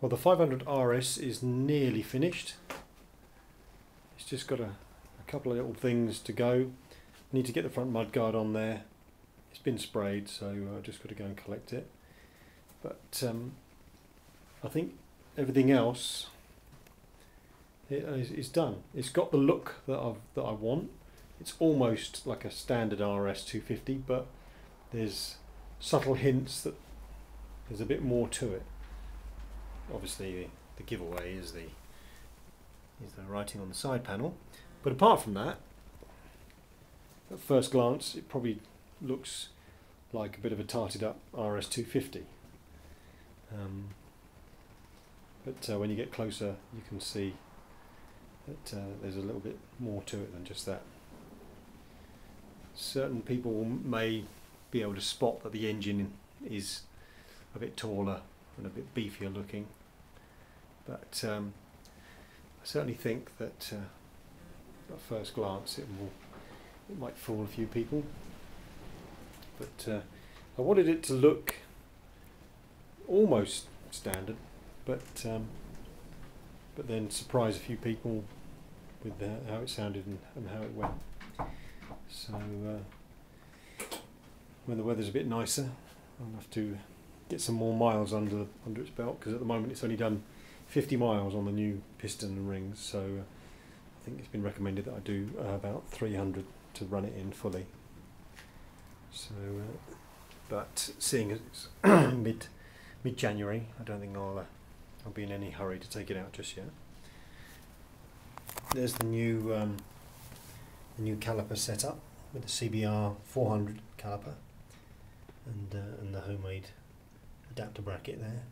Well, the 500 RS is nearly finished. It's just got a, a couple of little things to go. Need to get the front mudguard on there. It's been sprayed, so I just got to go and collect it. But um, I think everything else it is, is done. It's got the look that I that I want. It's almost like a standard RS 250, but there's subtle hints that there's a bit more to it. Obviously, the, giveaway is the is the writing on the side panel, but apart from that, at first glance, it probably looks like a bit of a tarted up RS 250. Um, but uh, when you get closer, you can see that uh, there's a little bit more to it than just that. Certain people may be able to spot that the engine is a bit taller and a bit beefier looking, but um, I certainly think that uh, at first glance it will it might fool a few people. But uh, I wanted it to look almost standard, but um, but then surprise a few people with the, how it sounded and, and how it went. So uh, when the weather's a bit nicer, I'll have to get some more miles under under its belt because at the moment it's only done 50 miles on the new piston and rings. So uh, I think it's been recommended that I do uh, about 300 to run it in fully. So, uh, but seeing as it's mid mid January, I don't think I'll uh, I'll be in any hurry to take it out just yet. There's the new um, the new caliper setup with the CBR 400 caliper and uh, and the homemade adapter bracket there.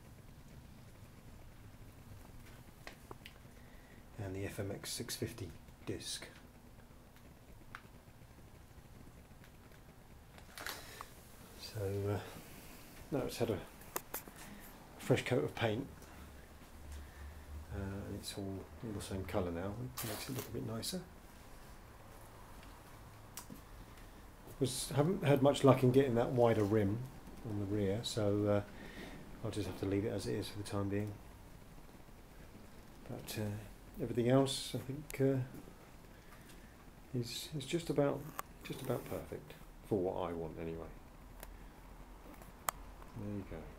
And the FMX 650 disc. So uh, now it's had a fresh coat of paint uh, and it's all, all the same colour now, it makes it look a bit nicer. Was haven't had much luck in getting that wider rim on the rear, so uh, I'll just have to leave it as it is for the time being. But uh, everything else, I think, uh, is is just about just about perfect for what I want anyway. There you go.